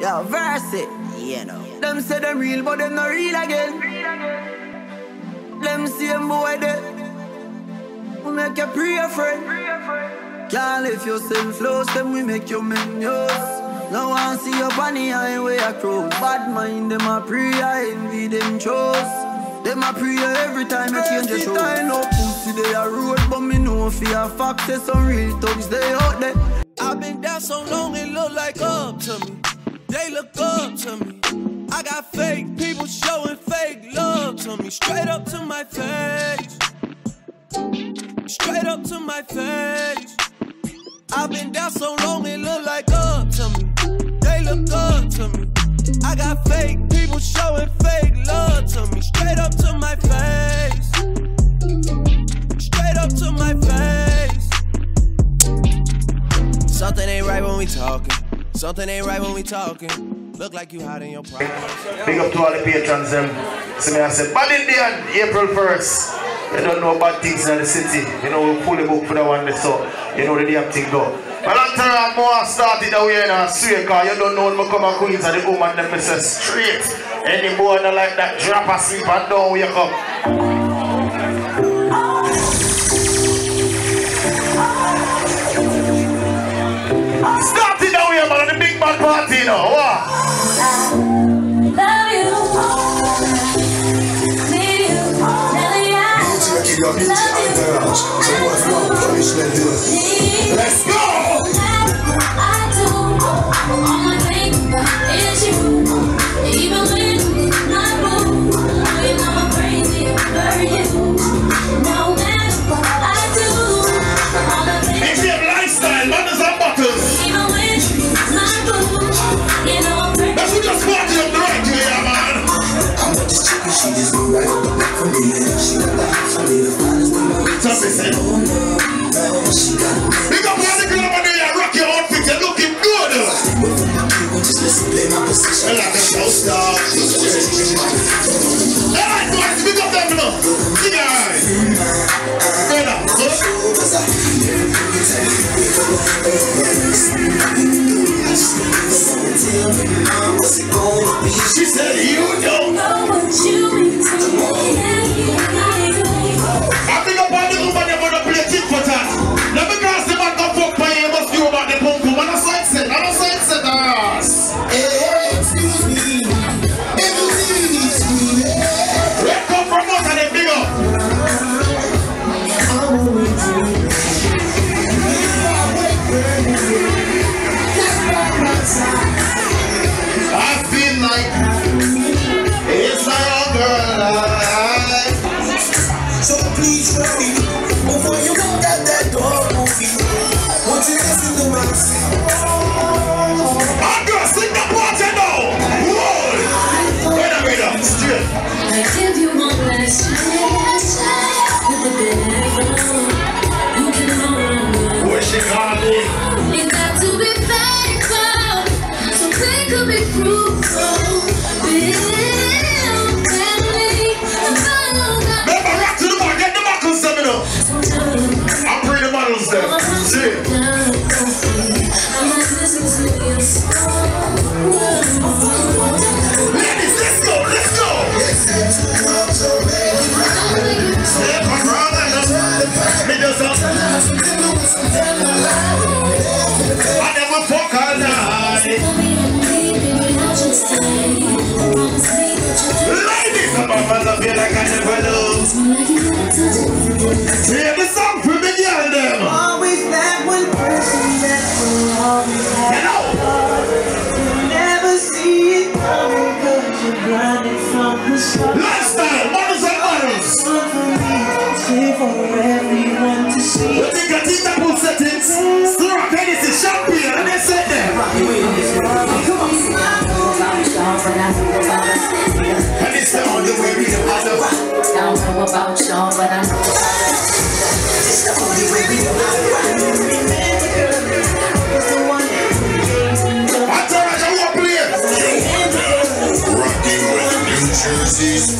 Yeah, verse it. Yeah, no. Them say them real, but them not real again. Them same boy there. We make you pray, friend. Can't lift yourself close, then we make you menus. No one see your bunny highway across. Bad mind, them a pray, I envy them chose. Them a pray every time you change the show. I know pussy they a road, but me know fear fact say some real thugs they out there. I've been down so long it look like up to me. They look up to me. I got fake people showing fake love to me. Straight up to my face. Straight up to my face. I've been down so long it look like up to me. They look up to me. I got fake people showing fake love to me. Straight up to my face. Straight up to my face. Something ain't right when we talking. Something ain't right when we talking. Look like you hiding your pride. Big up to all the patrons them. Me I say, bad Indian, April 1st. You don't know about things in the city. You know, we fully book for that one so you know the damn thing go. But after that, more started away in a swear car. You don't know when I come a Queens and the woman them say straight. Any boy not like that drop asleep and down wake up. Away man on the big bad party you know. What? Let's go! Big up all the rock your outfit, you're looking good. Show. Alright, boys, up? She said, you never Jersey's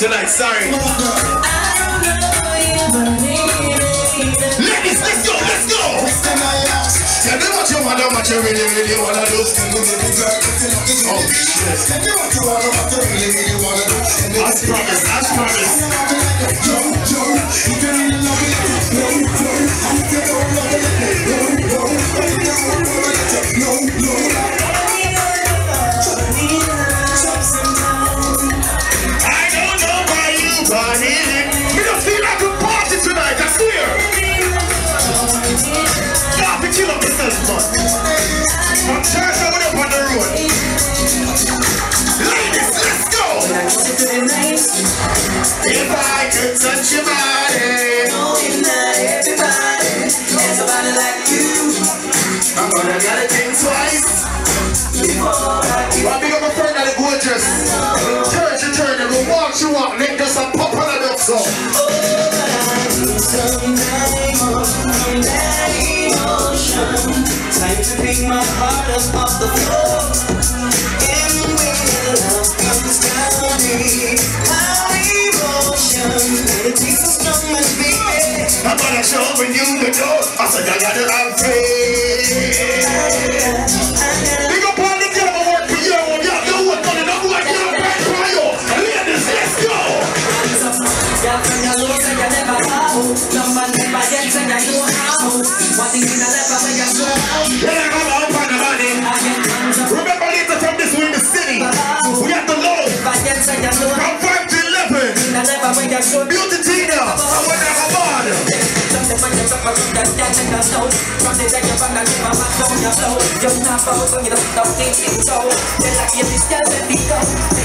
tonight. Sorry. Ladies, let's go, let's go. Tell me what you want, what you really, really wanna do. Oh, shit. Tell me what you want, what you bunny. We don't feel like a party tonight, I swear. You have to kill up yourself, man. From church over up on the road. Ladies, let's go. If I could touch your body, I'm gonna gotta think twice. Well, big up a friend of the gorgeous. Church and turn and we'll walk you up. Let us a Pick my heart up off the floor. And when love comes down, how emotion. It takes so strong, my baby. I'm gonna show you the door. I said I gotta have faith. A drop that down in the snow. From the day you run, I keep my back on your flow. You're not bold, so you don't don't think it so. Then I give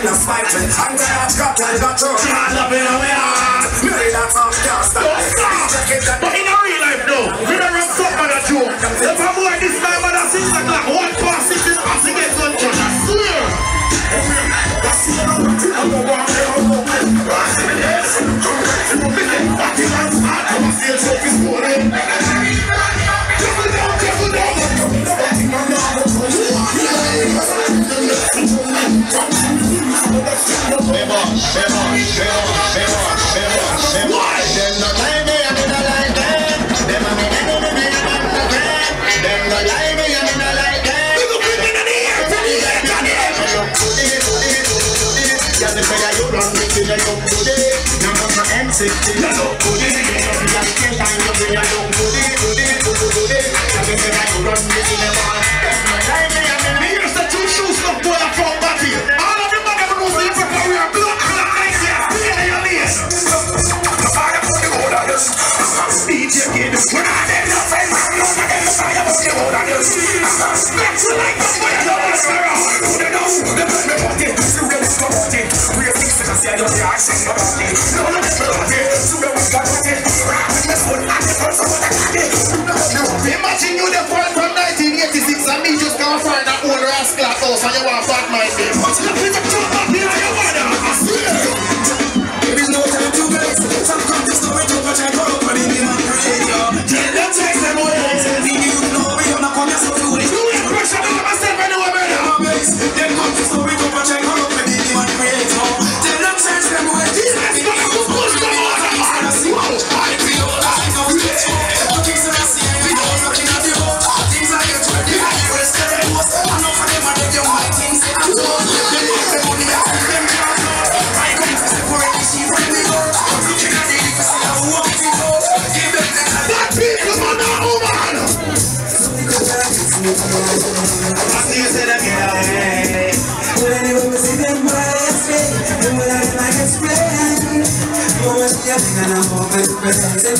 in the spite. I'm gonna got to got to. Can't love it, we are. Really, that's all cast. Don't stop. But in a real life though, we don't run something on a joke. If I'm more this time at 6 o'clock, one past 6 is us to get one church. I swear. Me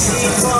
Let's go.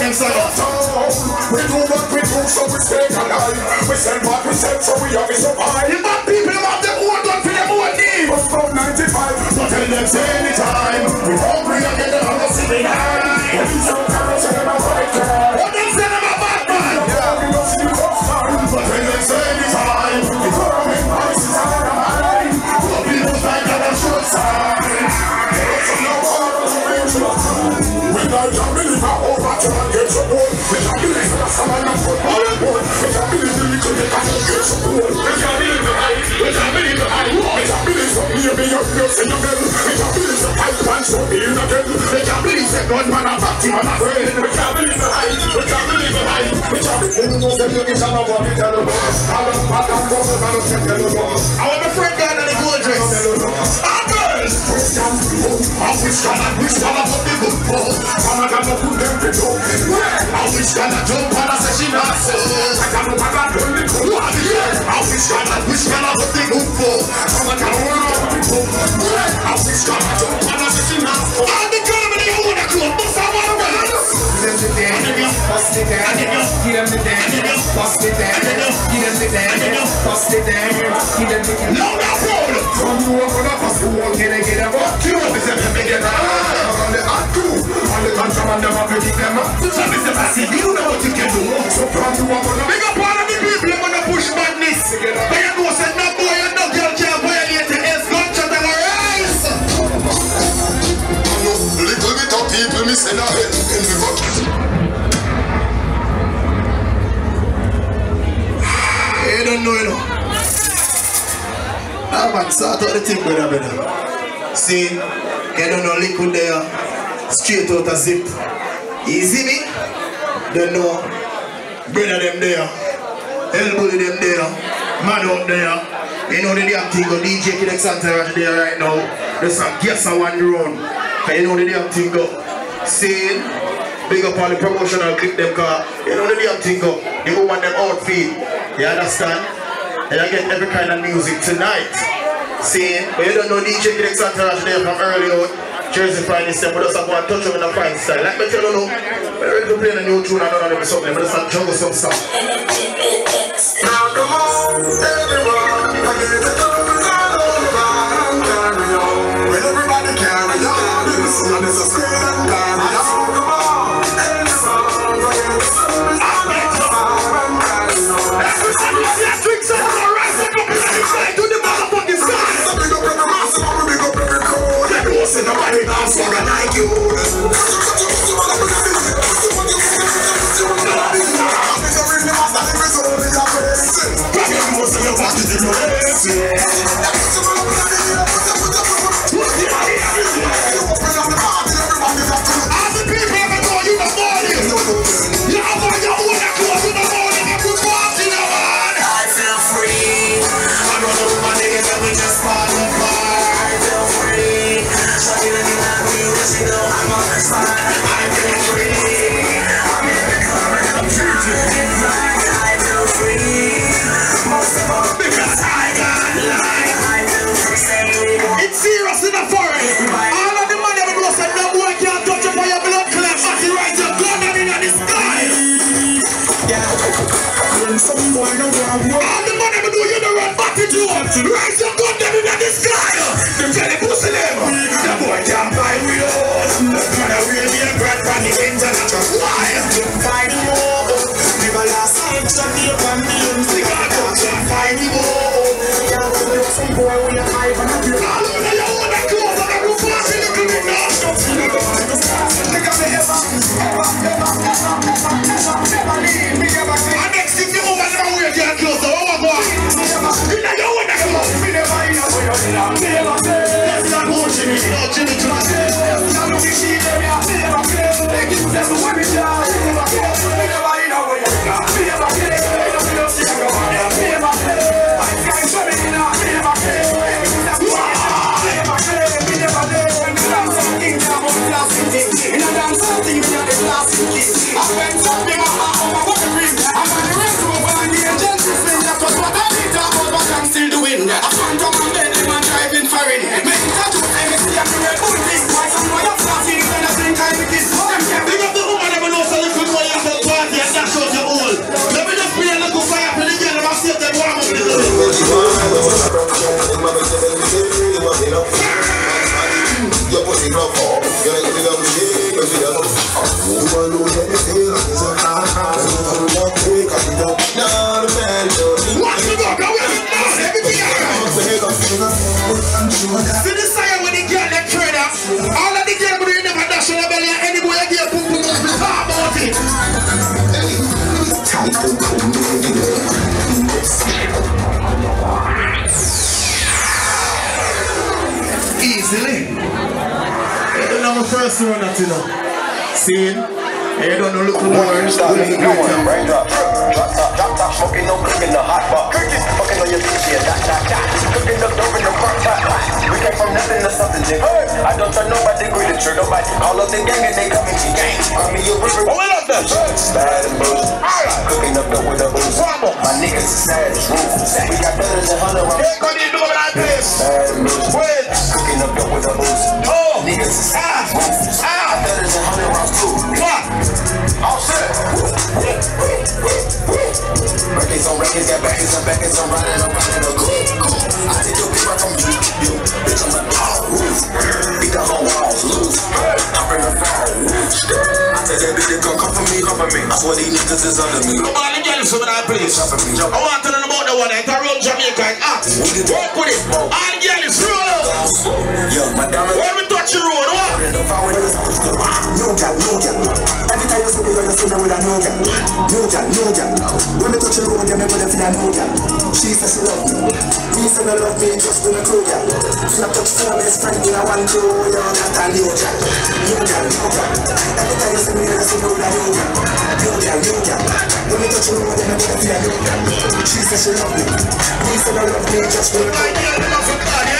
10 seconds. We do what we do so we stay alive. We sell what we sell so we have to survive. You bad people have their own gun for their own need. But from 95, so tell them say anytime. We hungry and get the honesty behind. I go to the tell you. I I wish God, I wish God I put the good for. I'm gonna put them to. I wish God I jump and I say she not so. I got no bag of money to go. I wish God I wish God I put the good for. I'm gonna run out of people. I wish God I jump and I say she not so. All the girl in the own club, but I want to run. Give them the dance, bust it down. Give them the dance, bust it down. The dance, bust it down. The the won't get a get a walk. You up is on the hot. On the contraband, them up to keep them up. So is passive, you know what you can do. So the Big up all of the people I'm gonna push madness. But you know, said no boy and no girl can't violate the S gunshot and a rise. Little bit of people missing a don't know, you know. Ah, man, sort out the thing, brother, brother. See, you don't know liquid there, straight out a zip. Easy me? Don't know. Brother them there, elbow them there, man out there. You know the damn thing, go DJ Kid Alexander there right now. There's some guess I want run. Cause you know the damn thing go. See, big up all the promotional clip them car. You know the damn thing go. The woman them outfit. You understand? And I get every kind of music tonight. See, but you don't know DJ Kid Alexander there from early on. Jersey finest them, but just go and touch them in a fine style. Like me tell you now, we're ready to play a new tune and none of them something, but just jungle some stuff. Now come on, everyone, I need to and carry on. When everybody carry on, this is good and carry on. Come on, everyone, I need to come plastic don't know my first one that you know. See? You don't know look the words. Stop me, no one, raindrop. Drop top, drop top, smoking, no cooking, the hot pot. Cooking, fucking on your bitch, yeah, dot, dot, dot. Cooking up dope in the front pot. We came from nothing to something, Jay. I don't trust nobody, greet the trick, nobody. Call up the gang and they coming to gang. Call me a river. Oh, we love that. Bad and booze. Cooking up dope with the booze. My niggas is sad as roof. We got better than hundred rounds. Hey, come in, do it like this. Bad and booze. With the booze. Oh. Niggas is Ah. roof. Ah. Better than hundred rounds too. What? All set. Records on records, got backers on backers, I'm riding, I'm riding a cool, cool. I take your bitch right from you, you. Bitch, I'm a dog, roof. Beat the whole walls loose. I bring a fire, I tell that bitch come, come for me, come for me. I swear these niggas is under me. Come on, the girls from that place. Come for me, jump. I want to know about the one that I run Jamaica and act. Work with it. All the girls, roll. Yeah, my diamond. When we touch the road, what? Gal, no gal. Every time you see me, you see me with a no gal. No gal, no gal. When me touch the road, you me with a feel a gal. She says she love me. Me say me love me, just with a crew gal. Feel a touch for me, friend in a one two, not a no gal. No gal, no gal. Every time you see me, you see me with a no gal. No gal, no gal. When me touch the road, you me with a feel a gal. She says she love me. Me me love me, just with a My crew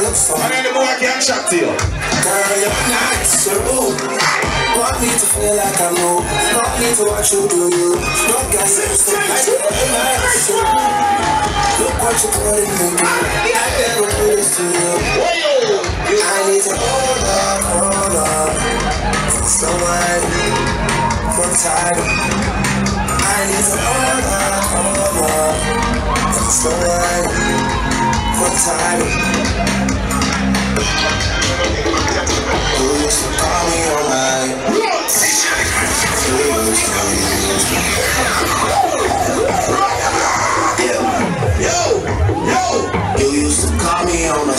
right then. Got some vacation time. to you. Girl, you're nice, so Want me to feel like I know. Want me to watch you do you. Don't get to like you're nice, so Look what you put in me, I never do this to you. I need to hold up, hold up. Someone from tired I need to hold up, hold up. Someone from tired Late night. Call me on my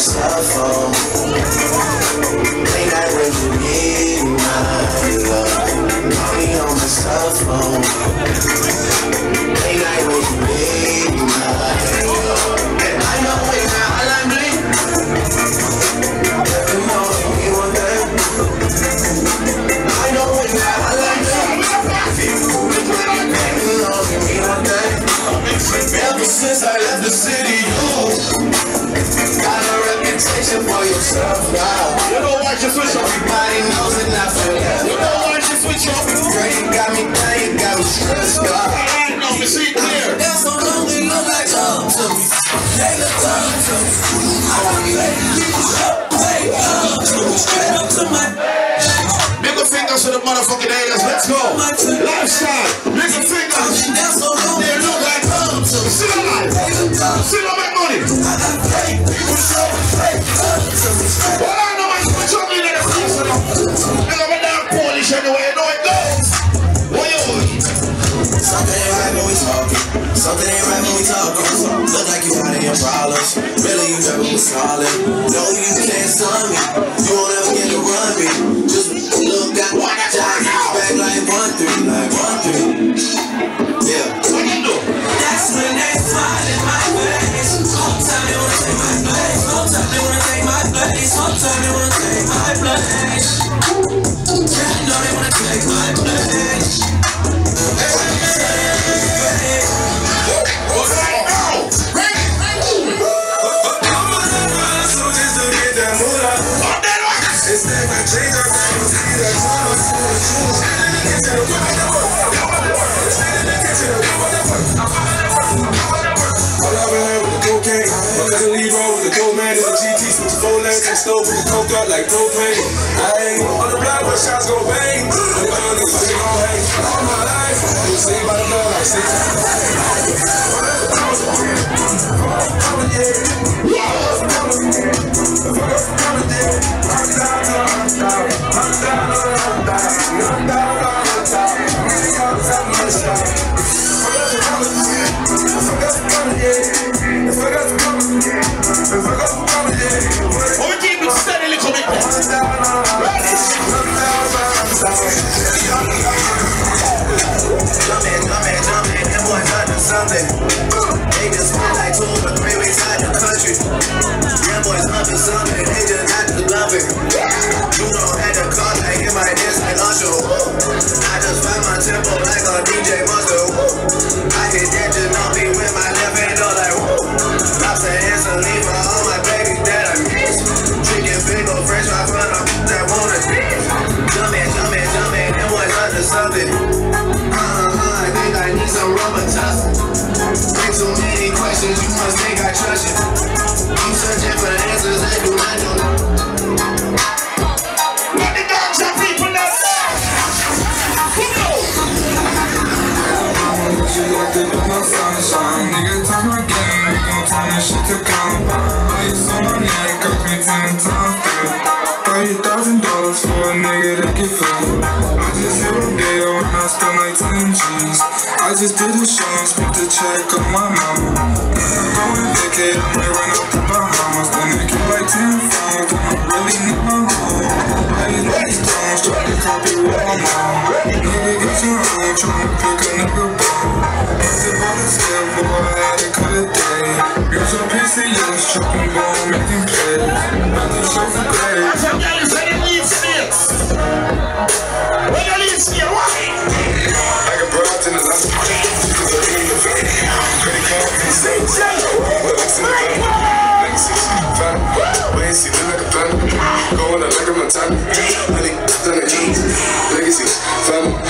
Ever since I left the city, you got a reputation for yourself now. You know why you switch up? Everybody knows it, I feel that. You know why you switch up? Girl, you got me down, you got me stressed out. I know me see clear. That's so long, they look like love to me. They look love to me. I want you to play love to me. Straight up to my Fingers to the motherfucking haters. Let's go. Lifestyle. Middle fingers. They look like. Still alive. They look love don't make money. I. Well, I know my up in the face. You know. Because I'm Polish anyway. You know it goes. What you Something ain't right when talking. Something ain't right when we talk, talking. Look like you of your problems. Really, you never was solid. No, you can't stun me. You won't ever get to run me. Just look at what I got. back like one three, like one three. Yeah. That's when they smile in my face. Sometimes they wanna take my place. Sometimes they wanna take my place. Sometimes they wanna take my place. Yeah, you know they wanna take my place. Stove with the coke up like propane. Ain't on the block where shots go bang. When the gun is fucking all hang. All my life, you saved by the bell like six. Check on my mama. If I go and vacate, I might run up the Bahamas. Then I keep like ten phones, I really need my home. I like these stones, try to copy what my mom. Nigga, get your own, tryna pick a nigga bone. Is it about a step, boy, I had to cut a day. Use a yes, chopping bone, making plays. Nothing shows the grade. Some girl is ready to leave states. Legacy, look like a thunder. Going up like a Montana. Honey, thunder, legacy, family.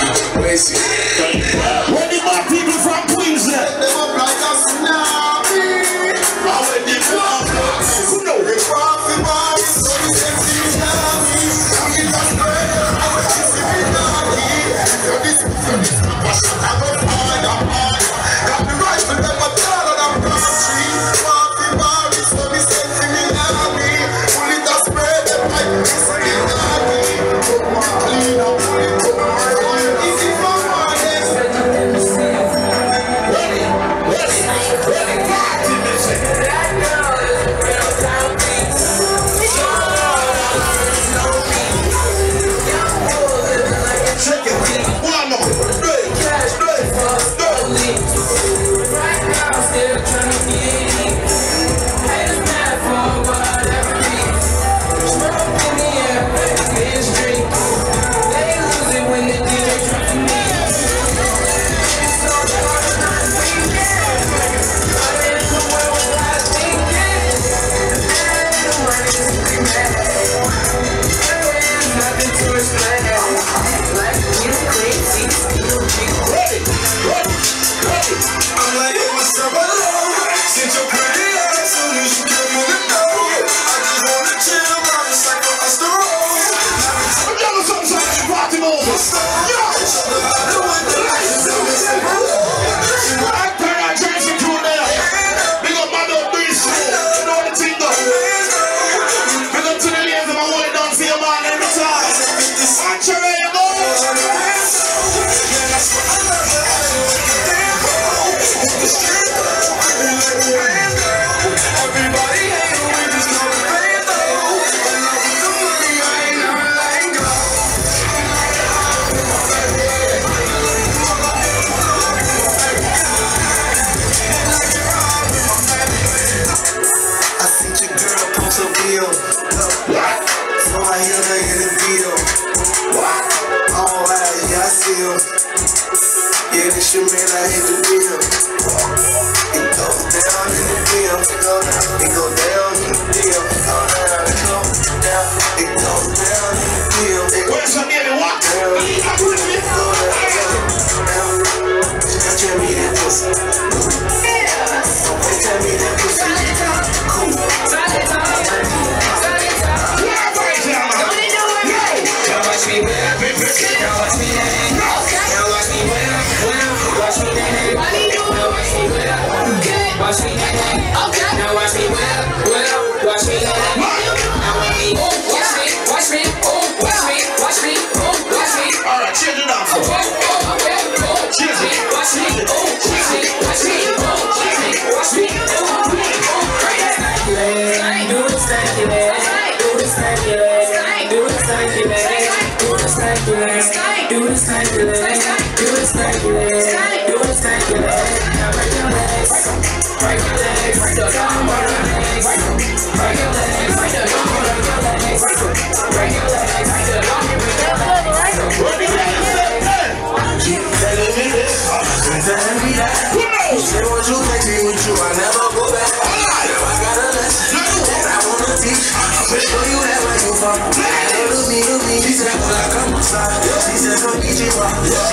一起玩。Yeah.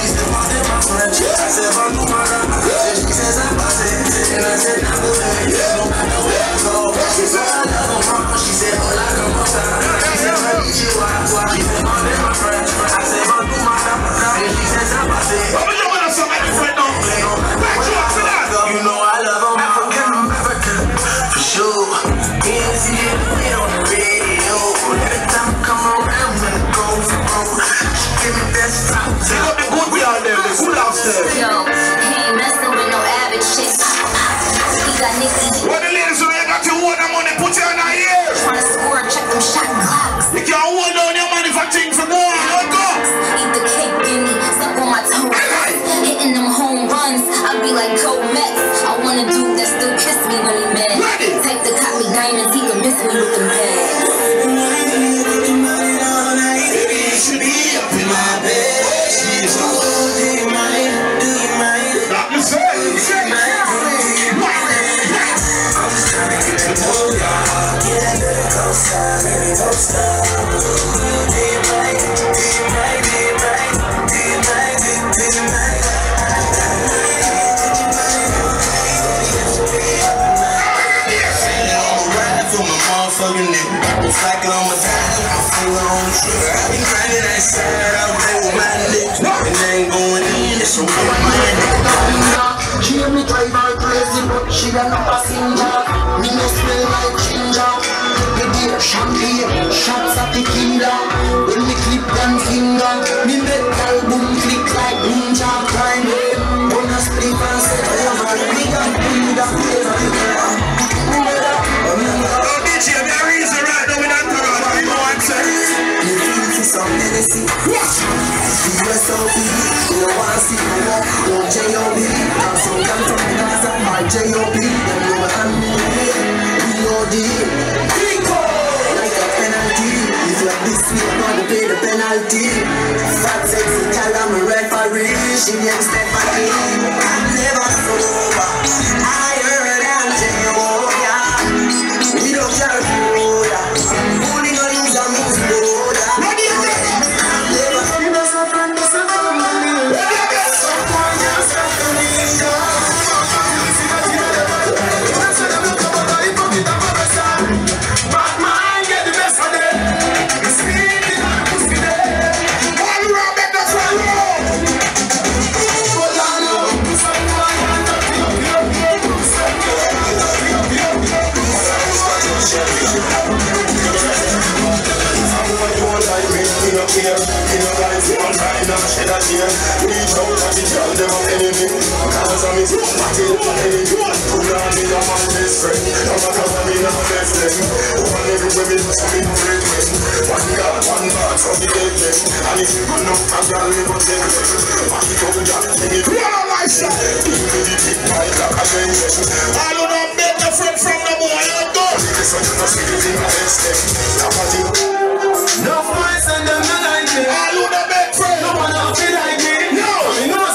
Never step back in. I don't know, make a friend from the boy, I go. No boys and them not like me. I don't know, make friend. No one else feel like me. No. Me know say no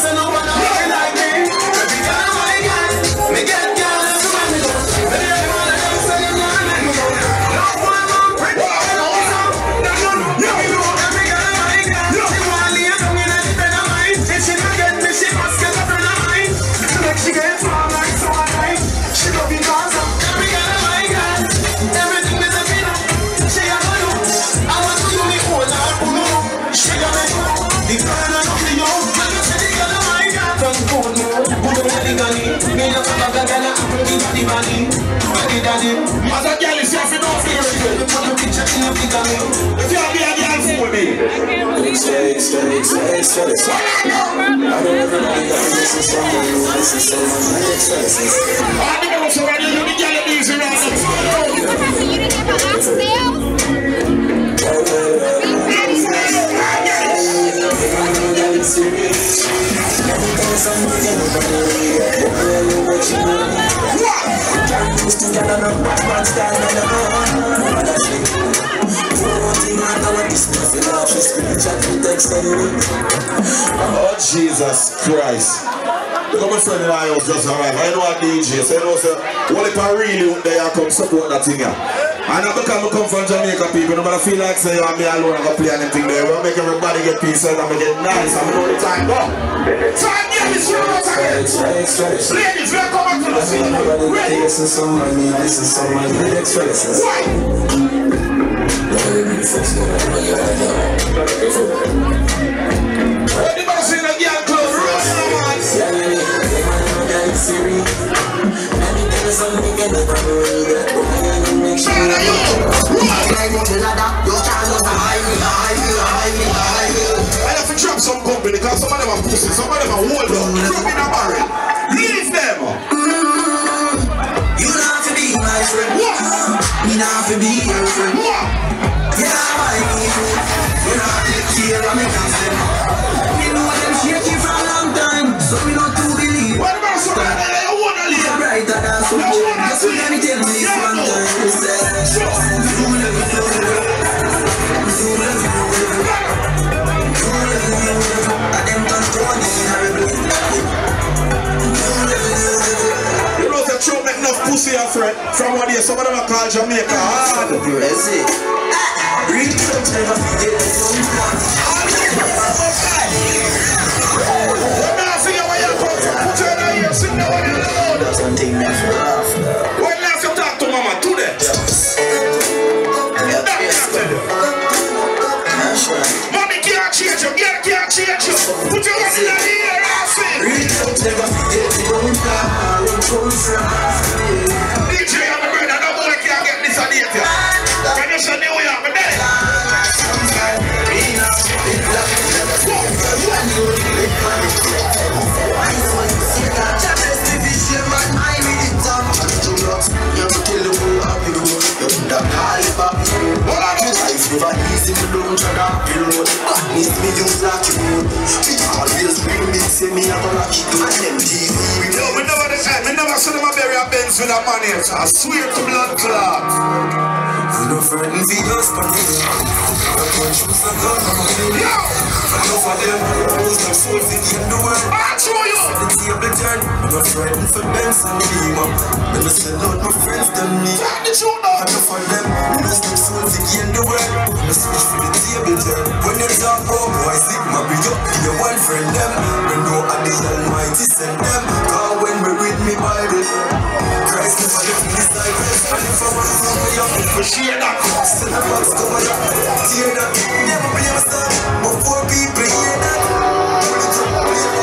money. Daddy daddy. As a girl, you see, if you don't feel it, You put the picture in the gani. if you be a girl, fool me. Straight, straight, straight, straight. I don't ever mind that this is something new. This is so much expresses. I think I'm so ready to do the girl that needs around the Oh Jesus Christ. Look at my friend in our house just arrived. I know a DJ, so you know, so what if I really out there come support that thing here? I because I come from Jamaica people, no matter feel like say I'm me alone and go play anything there. We'll make everybody get peace and make it nice. I'm know the time go. Time, girl, it's your house again. Ladies, welcome back to the scene. Ready? This is some money, this is some money, expresses. Why? Anybody see the girl clothes? Run in the man. I have to drop some company because some of them are pussy, some of them are hold up. Drop in a barrel. Leave them. You not to be my friend. Me not to be your friend. You not my people. You not take care of me consent. Me know them shaky for a long time, so we not pussy a friend. From one day, some of them are called Jamaica hard. Reach up, never forget the Yo, me never me never saw them a bury a Benz with a man here. I swear to blood clot. No friend videos, but they don't want you to go. Yo, No for them, those are so in the world. I show you. The table turn, no friend for Benz and Lima. When I sell out my friends, them me. Fuck the. I know for them, those them so in the world. For the table turn. When you talk about boys, Sigma, be up, you one friend them. When no the Almighty send them. Cause when we read me Bible, Christ never left me side. And you have to share that. Still a box cover, you tear. Never but poor people hear that. Pull it up, pull it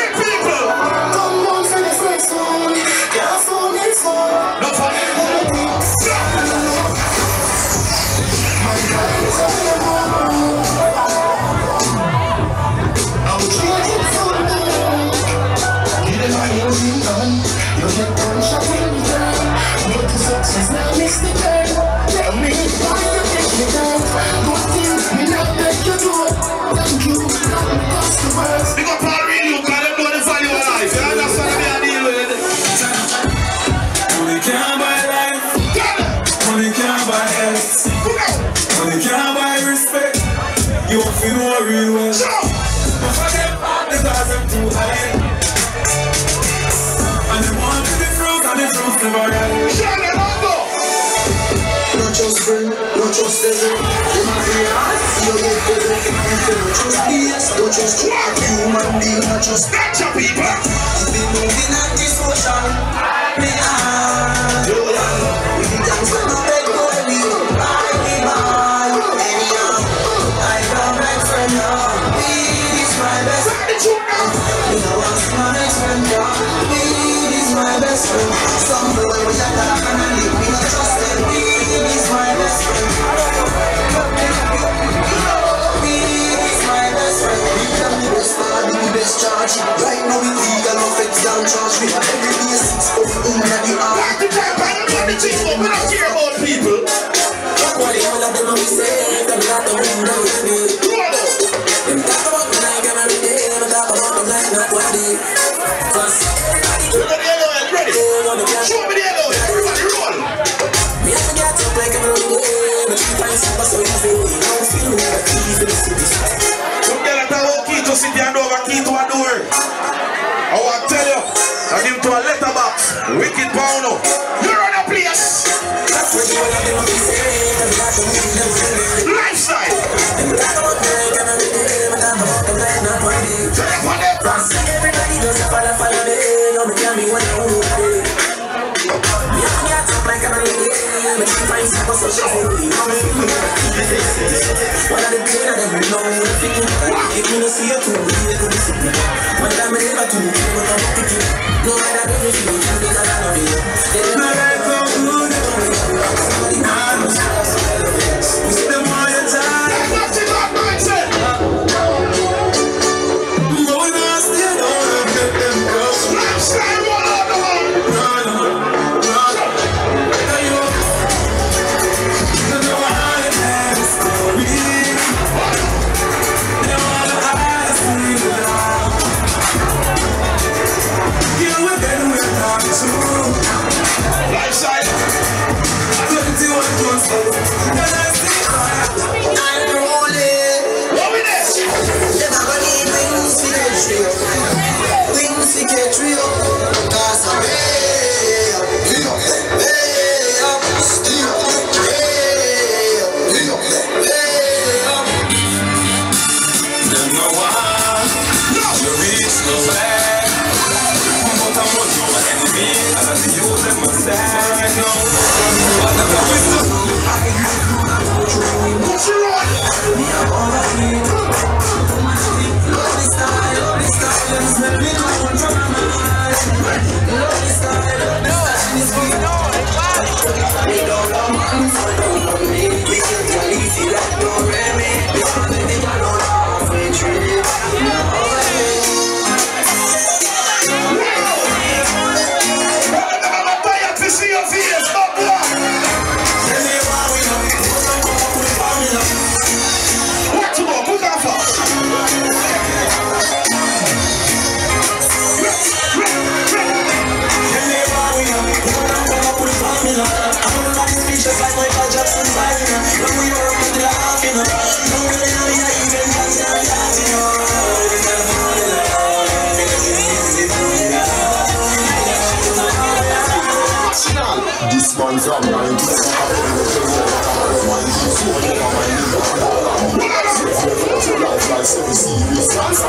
up. You not just BS, don't just. Human being, not just Gotcha, people. be moving at this ocean. Charge. Six of in the. Back the time, I don't want the thing, but we care a. But you feel me like keys. One of the I'm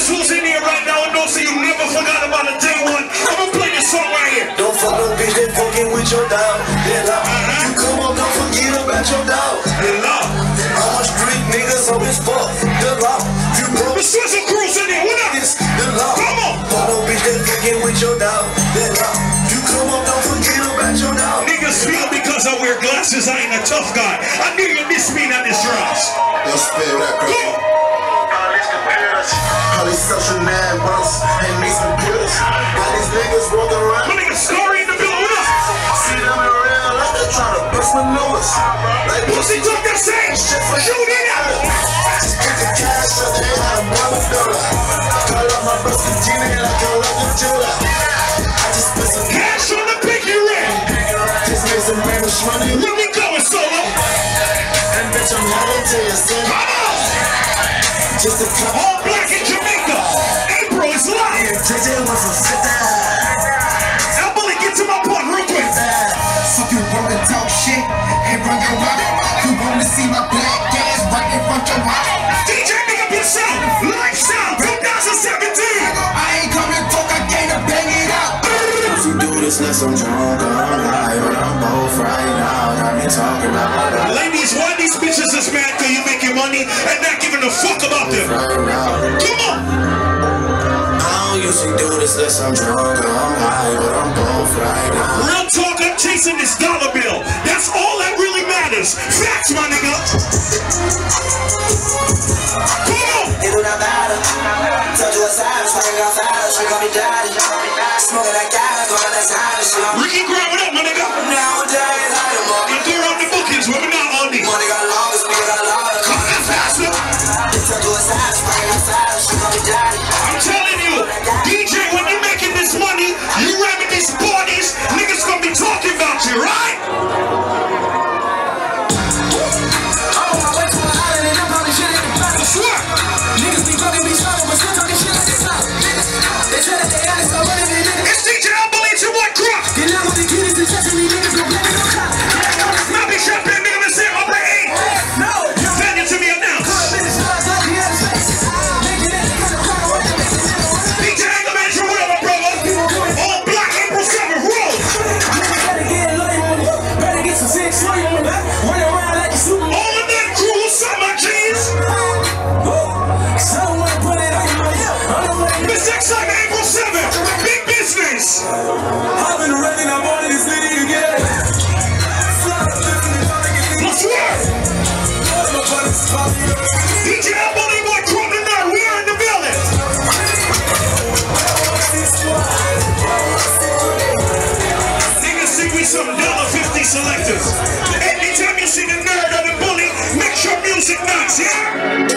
Niggas who's in here right now and don't say you never forgot about a day one. I'm gonna play this song right here. Don't fuck no bitch that fucking with your dog. Yeah, nah. You come up, don't forget about your dog. Law. I'm a street nigga, so it's fuck the law. You broke The Swizzle Crew's in here. What up? this, the law. Come on. Fuck no bitch that fucking with your dog. Yeah, nah. You come up, don't forget about your dog. Niggas feel because I wear glasses, I ain't a tough guy. I knew you miss me at this. Just spare that, bro. niggas walking around. Putting a story in the building of us. See them around like they trying to bust my nose. Like pussy took the same. For shoot it out. Just get the cash so they had a mother dollar. I call up my busted genie like I love up the jeweler. I just put some cash on the pinky ring. Just made some random money. Where we going solo? And bitch, I'm headed to your city. Come on. Just a couple. All black in Jamaica. April is live. Yeah, JJ went sit down. Talk shit and run your mouth. You wanna see my black ass right in front your mouth. DJ, make up your sound. Lifestyle 2017. I ain't coming talk, I came to bang it out. If you do this, unless I'm drunk or I'm high, but I'm both right now. Got me talking about my life Ladies, why these bitches is mad till you making money and not giving a fuck about them? right now. Come on. Usually do this unless I'm drunk or I'm high, but I'm both right now. Real talk, I'm chasing this dollar bill. That's all that really matters. Facts, my nigga. Come on. It do not matter. Touch you aside, swing outside, she call me daddy. Smoking that gas, going that side of shit. Ricky Grab it up, my nigga. Nowadays, I am Brasil!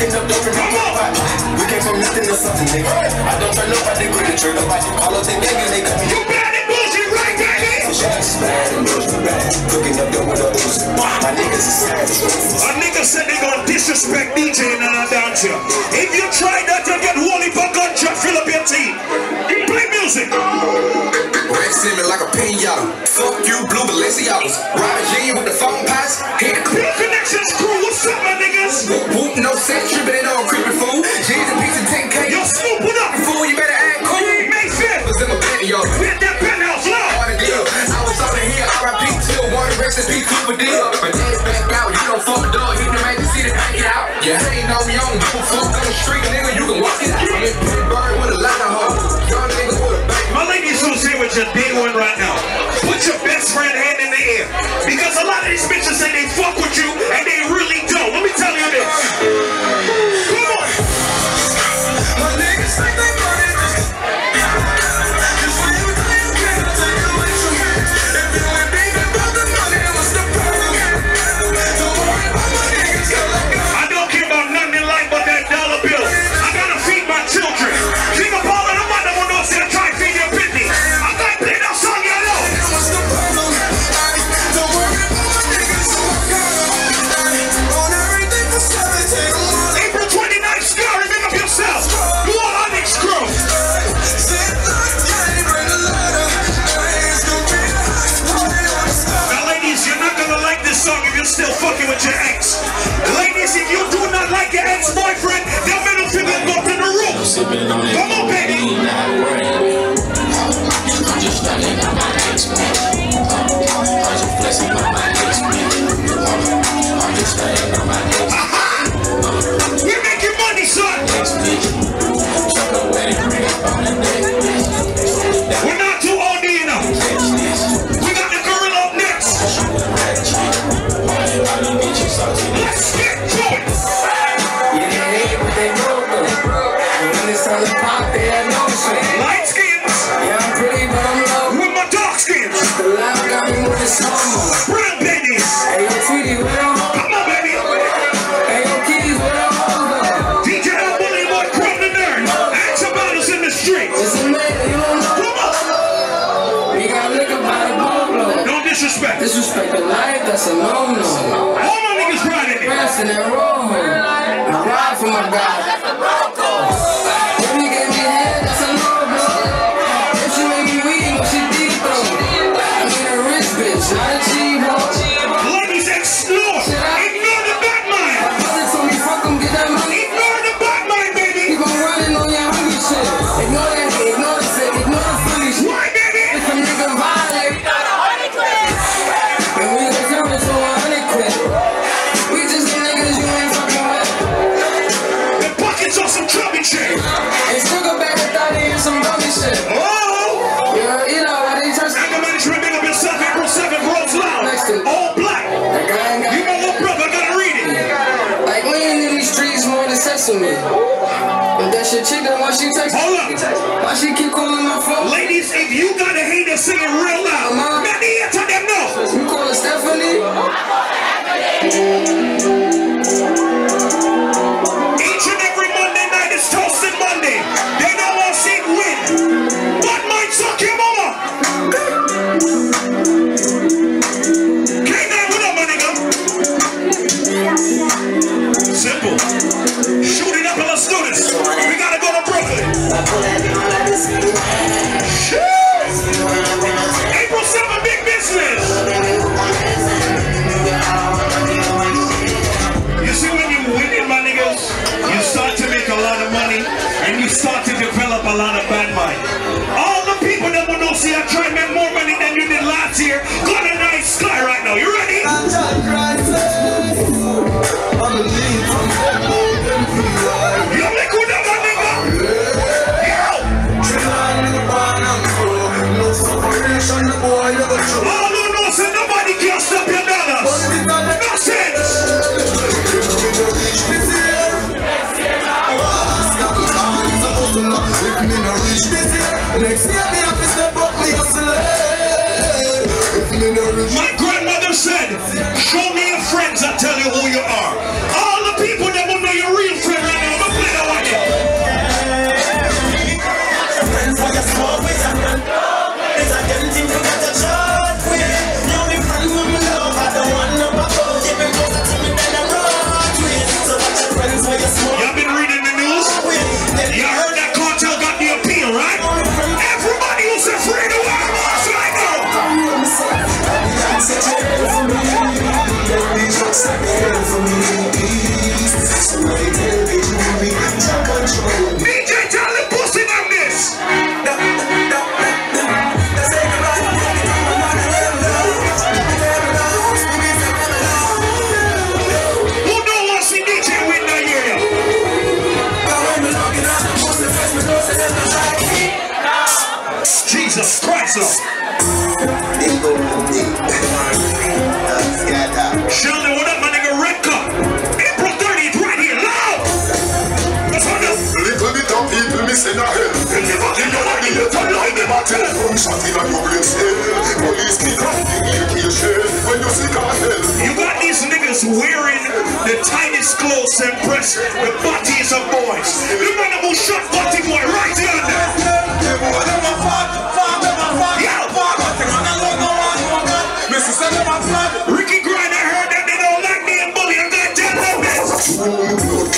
niggas up the street. We came from nothing to something, nigga. I don't turn up, I the trigger. All of them niggas, they come. You bad and bullshit, right, baby? Shots bad and bullshit bad. Cooking up dope with a. My niggas is savage. A nigga said they gonna disrespect DJ and I down you. If you try that, you get woolly butt. slimming like a pinata. Fuck you, blue Balenciagas. Ride G with the phone pass. Hit the Big Connections crew, what's up, my niggas? Whoop, whoop, no set, tripping it on creeping fool. G's a piece of 10K. Yo, Snoop, what up? Fool, you better act cool. You ain't make shit. Was in my patio. Hit that penthouse, low. I was on the hill, RIP, Till water, rest in peace, Cooper deal. My dad's back out, You don't fuck up. here. Sheldon, what up, my nigga? Red Cup. April 30th, right here, loud. What's up. Little bit of people missing a hell. And the fucking in a. Police you kill. When you. You got these niggas wearing the tightest clothes and press the bodies of boys. You man who shot body Boy right here on. Yo!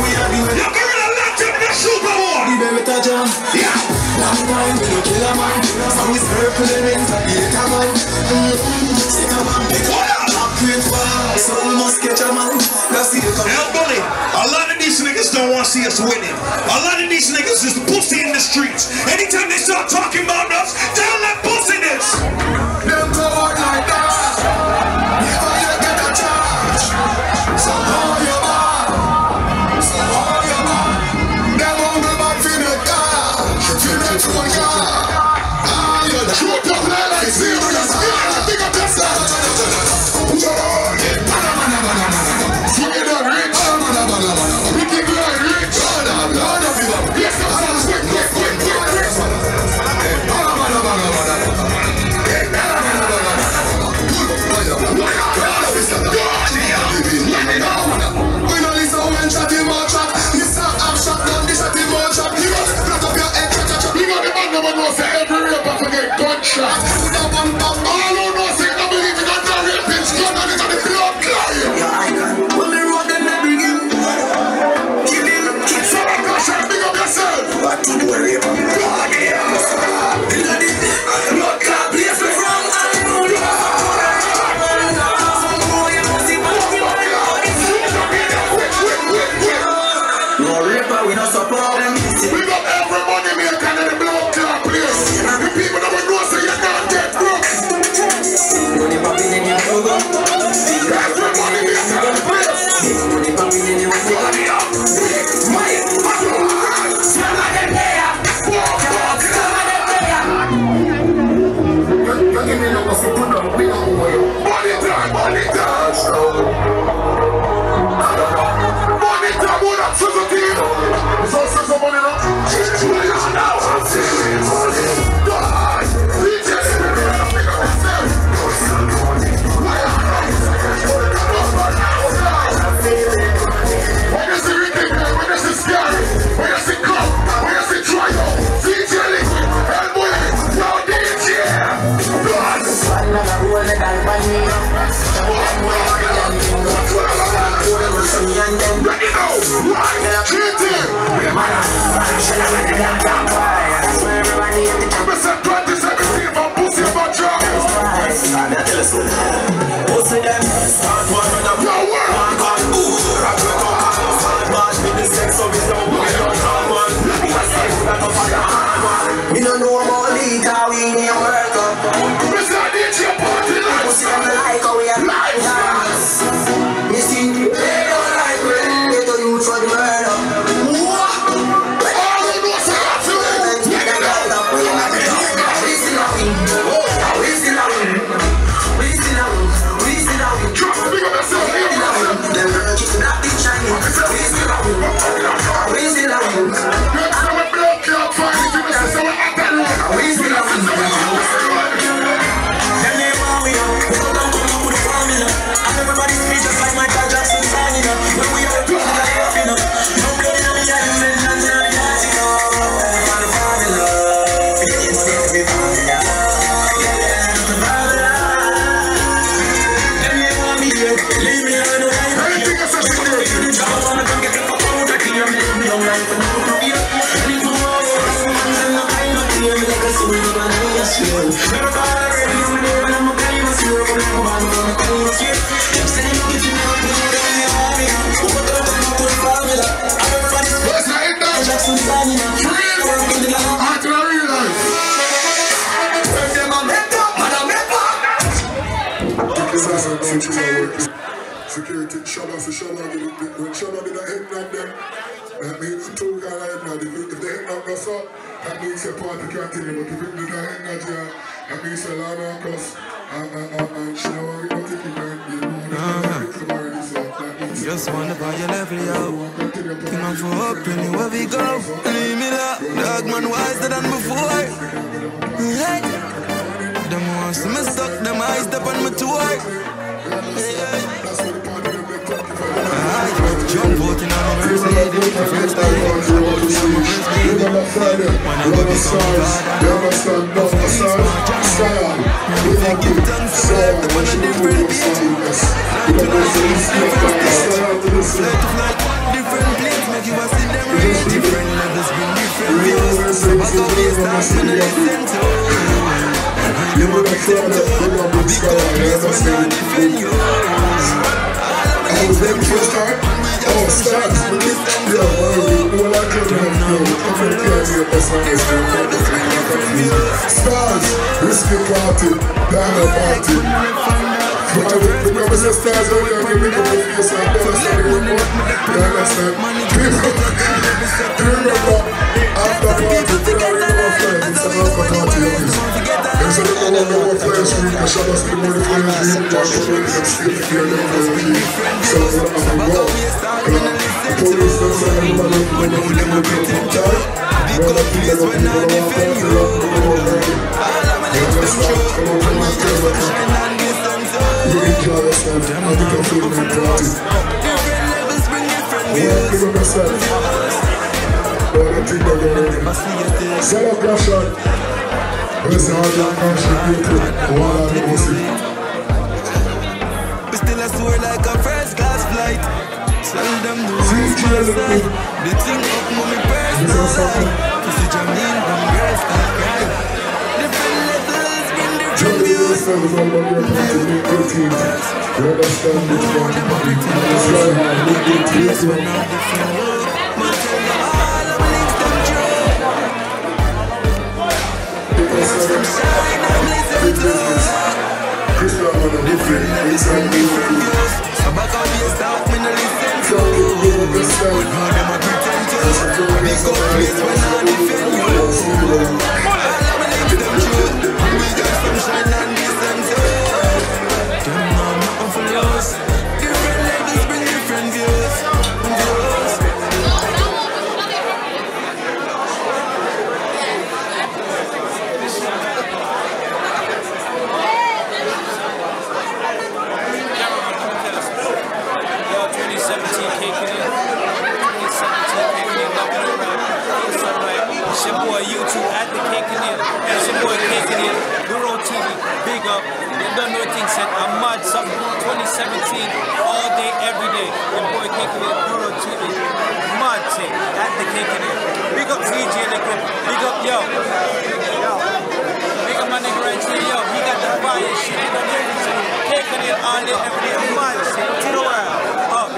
want to do it. Your girl a locked up in the Super Bowl. Yeah. Long time we no kill a man So we the rings of the hater man Mm-mm, Stick a man pick up So we must catch a man That's the hater Hell, Bully, a lot of these niggas don't want to see us winning. A lot of these niggas is pussy in the streets. Anytime they start talking about us, tell them pussiness. Them Me no know about how we in your party continue. But if it did a head knock, yeah, that means a lot of cuss. And, and, and, and she don't to get it. You Just wanna buy your level, yo. King of hope, anywhere we go. Leave me up, dog man wiser than before. Hey, them wants me stuck, them eyes up on my tour. Jump out in first lady, my first God, I give life, different beat. Like to like different stage. Fly to fly, different place, make you a different place. I was them for start. Oh, start. Yeah, well, well, I can't have you. I'm going to get you a Stars, risky party, Dana party. The promise of stars are there, give me the face and tell us how they report. You understand? Remember, after party, we are our friends, it's an alpha party office. I'm going to go. The police don't say everybody when they give them a bit of time. Well, I think they're going to go off there, so they're going to go already. Just start, come on, come on, come on, come on. You enjoy yourself, and you feel the party. Well, give them yourself. Well, I think they're going to Celebration. Where's the hard and country people? One of the most We still a soar like a first class flight. Tell them the rules my side. The thing up mommy personal life. You see Jamil, them girls start crying. Different levels, bring different views. yourself is all about your party, make good team. You understand this one? That's right, man. Make good team. Chris Brown on a different, different views. Back up your start, me no listen to. Yourself. But now them a pretend to. Big up place when I defend you. All of me link them All day, every day. Your boy in. DoRoad TV. Mad thing. At the in. Big up DJ Liquid. Big up yo. Big up my nigga right here. Yo. He got the fire shit. He done everything. In all day, every day. Mad shit. To the world. Up.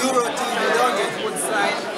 Euro TV, don't get good